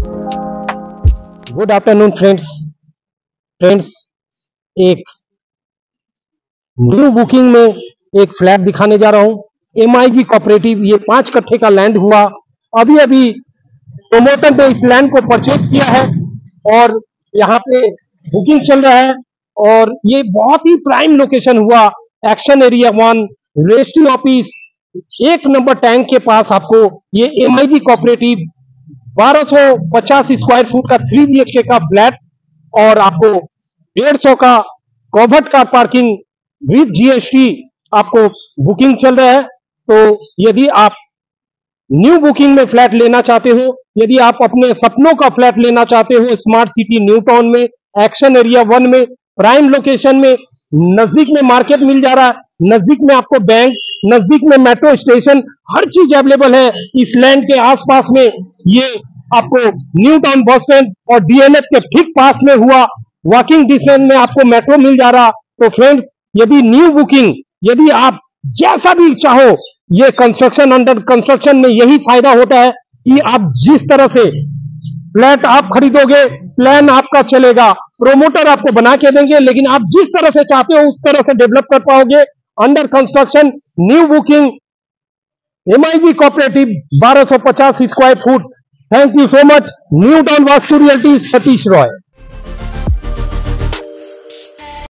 Good afternoon friends friends एक new booking में एक फ्लैट दिखाने जा रहा हूँ। एम आई जी कॉपरेटिव ये पाँच कट्ठे का लैंड हुआ। अभी अभी प्रोमोटर ने इस लैंड को परचेज किया है और यहाँ पे बुकिंग चल रहा है और ये बहुत ही प्राइम लोकेशन हुआ। Action area one rescue office एक नंबर टैंक के पास आपको ये M I G cooperative 1250 square foot का थ्री बी का फ्लैट और आपको डेढ़ सौ का covered car parking with GST आपको बुकिंग चल रहा है। तो यदि आप न्यू बुकिंग में फ्लैट लेना चाहते हो, यदि आप अपने सपनों का फ्लैट लेना चाहते हो स्मार्ट सिटी न्यू टाउन में एक्शन एरिया वन में प्राइम लोकेशन में, नज़दीक में मार्केट मिल जा रहा है, नज़दीक में आपको बैंक नज़दीक में मेट्रो स्टेशन हर चीज़ अवेलेबल है। इस लैंड के आसपास में ये आपको न्यू टाउन बस स्टैंड और डीएनएफ के ठीक पास में हुआ वॉकिंग डिस्टेंस में आपको मेट्रो मिल जा रहा। तो फ्रेंड्स यदि न्यू बुकिंग यदि आप जैसा भी चाहो, ये कंस्ट्रक्शन अंडर कंस्ट्रक्शन में यही फ़ायदा होता है कि आप जिस तरह से फ्लैट आप खरीदोगे प्लान आपका चलेगा प्रोमोटर आपको बना के देंगे, लेकिन आप जिस तरह से चाहते हो, उस तरह से डेवलप कर पाओगे। Under construction new booking MIG cooperative 1250 square foot thank you so much new town Vastu realty Satish Roy